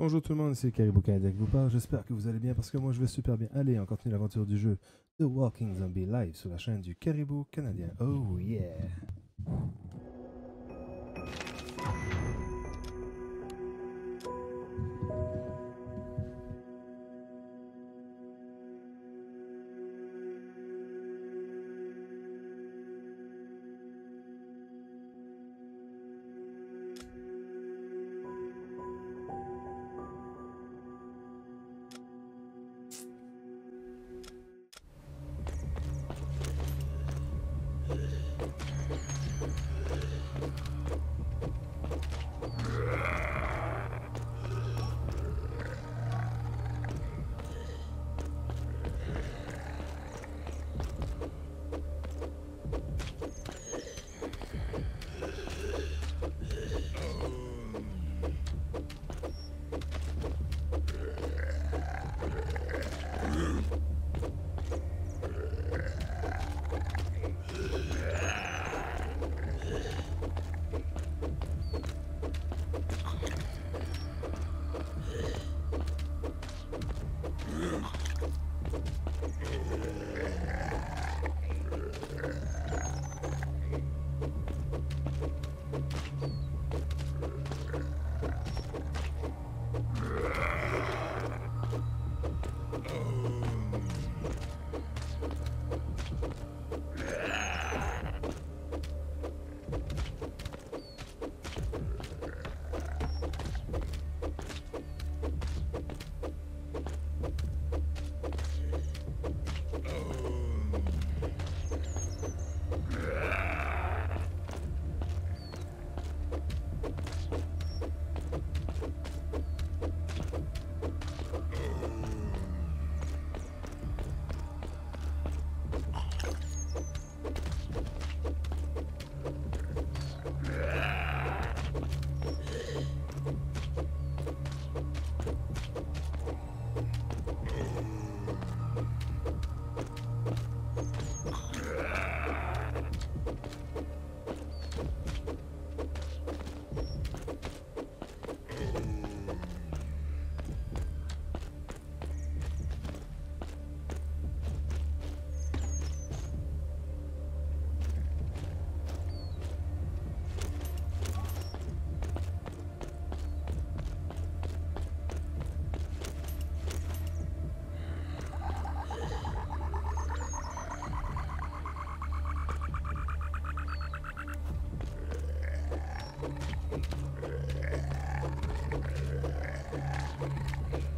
Bonjour tout le monde, c'est Caribou Canadien qui vous parle. J'espère que vous allez bien parce que moi je vais super bien. Allez, on continue l'aventure du jeu The Walking Zombie Live sur la chaîne du Caribou Canadien. Oh yeah! Thank you.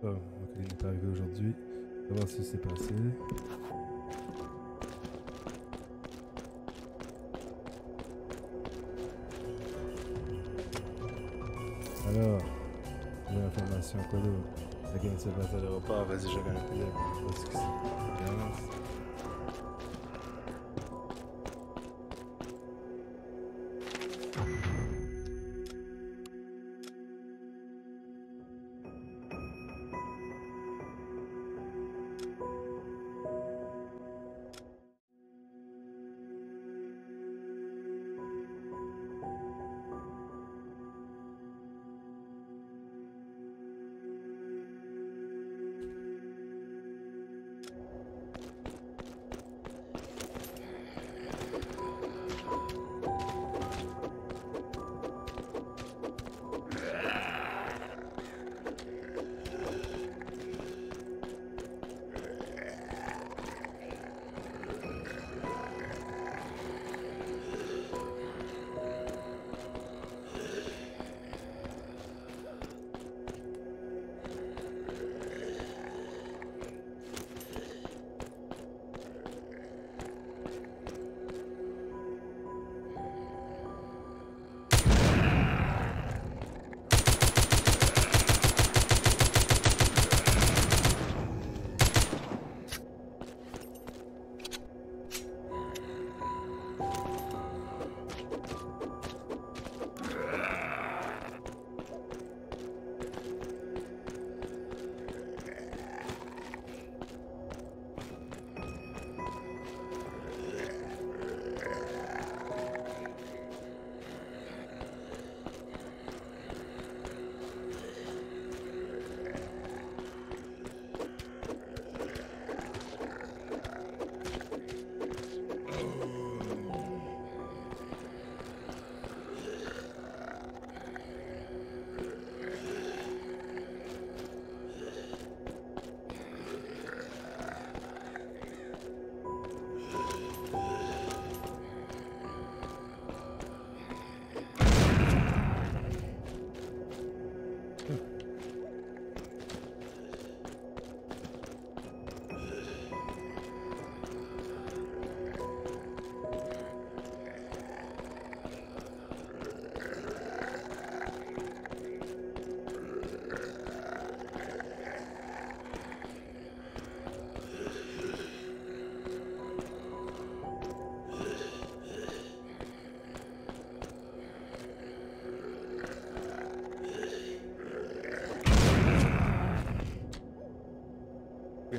Oh, ok, il n'est pas arrivé aujourd'hui. On va voir ce qui s'est passé. Alors, nouvelle information, quoi d'autre? La gang se passe à l'aéroport, vas-y, j'avais un peu de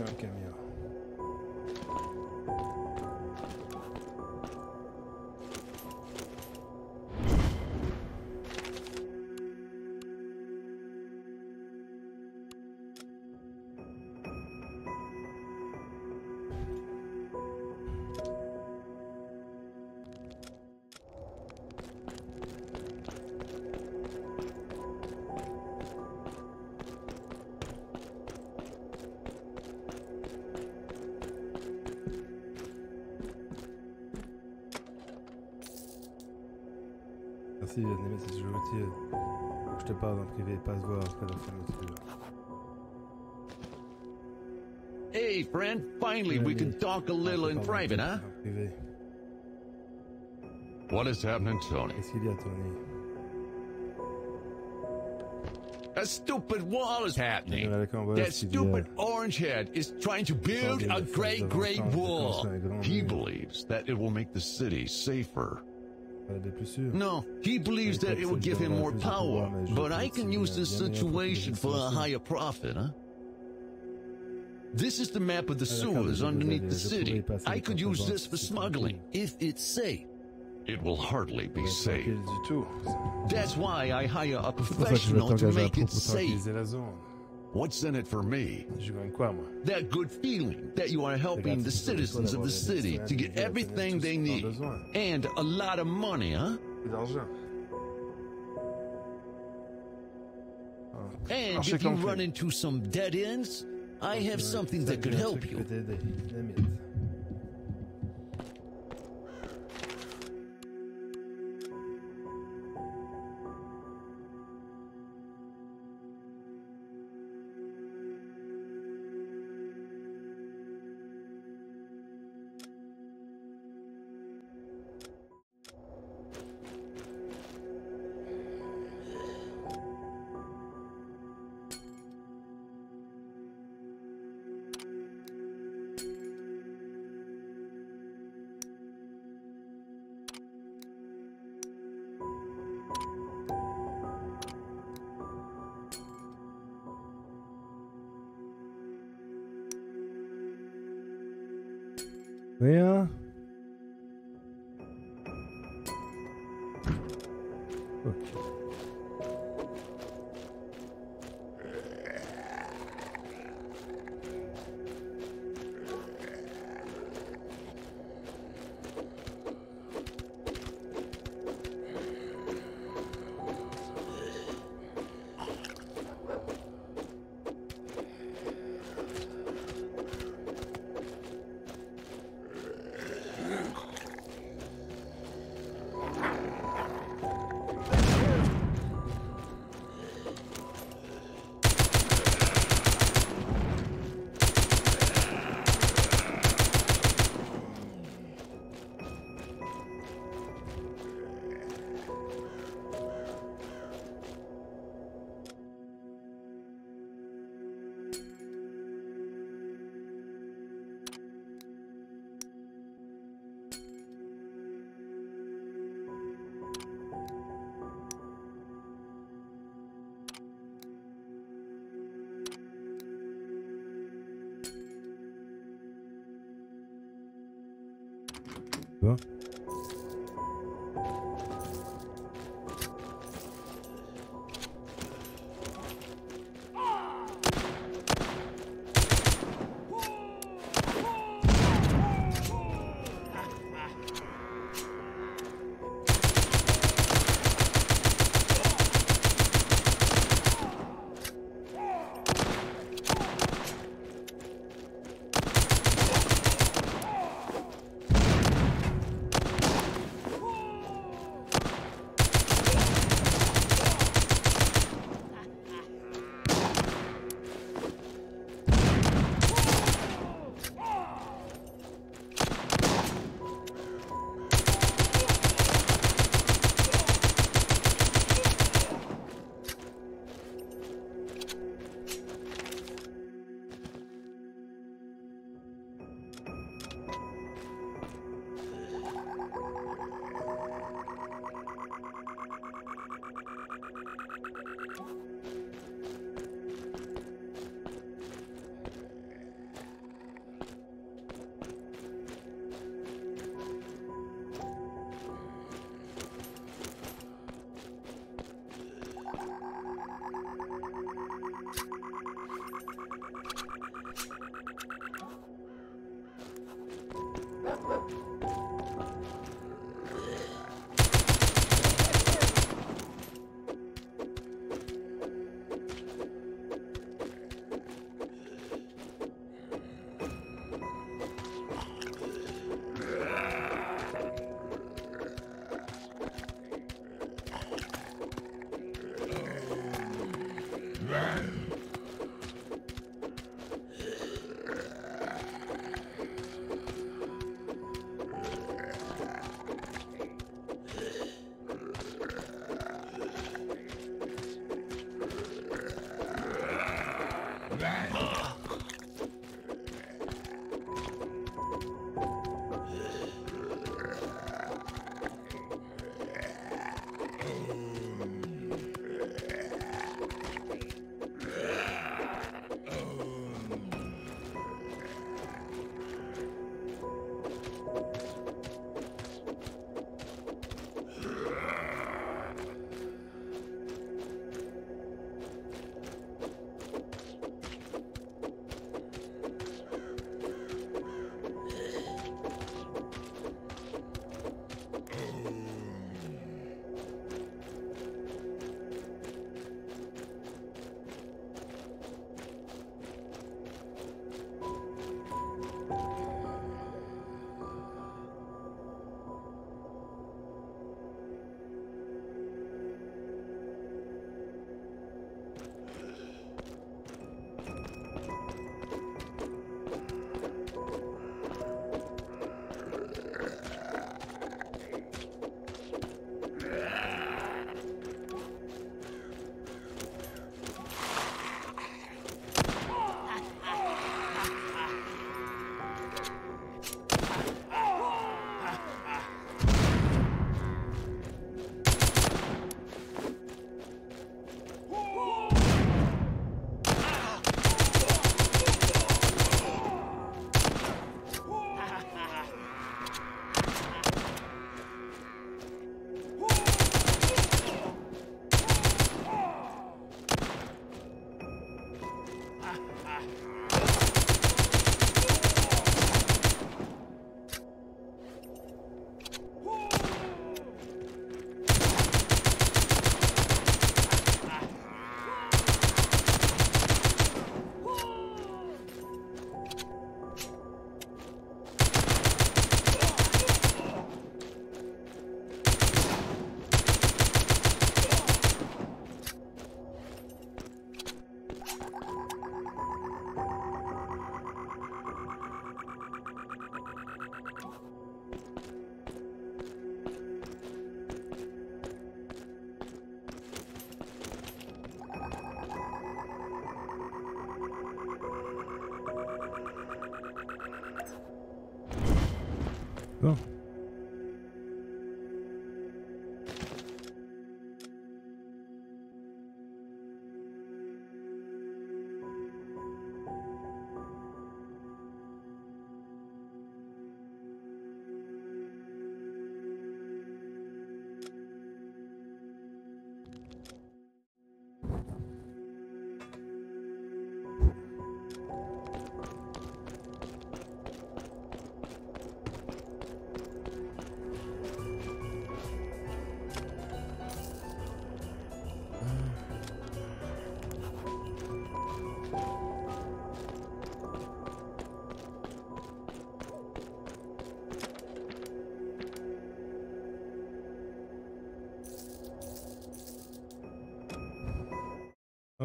ce qui se passe. Gran camion. Merci Vietnamais, utile. Je te parle en privé, pas se voir après la. Hey, friend, finally we can talk a little in private, huh? What is happening, Tony? Qu'est-ce qu'il y a, Tony A stupid wall is happening. That ce qu'il y a. stupid orange head is trying to build a great, great wall. pense, un grand He believes that it will make the city safer. No, he believes that it will give him more advantage of the power. But I can use this situation for a higher profit, huh? This is the map of the sewers underneath the city. I could use this for smuggling, if it's safe. It will hardly be safe. tranquille du tout. That's why I hire a C'est pour ça que je vais professional to make it safe. Tranquilliser la zone. What's in it for me? Je gagne quoi, moi That good feeling that you are helping the citizens of the city to get everything they need. And a lot of money, huh? And if you run into some dead ends, I have something that could help you. 对呀、啊。Tá? Ah.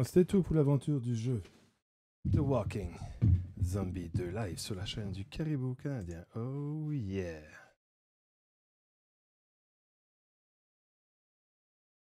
C'était tout pour l'aventure du jeu The Walking Zombie 2 live sur la chaîne du Caribou canadien. Oh yeah!